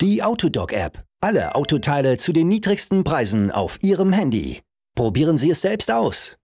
Die Autodoc-App. Alle Autoteile zu den niedrigsten Preisen auf Ihrem Handy. Probieren Sie es selbst aus.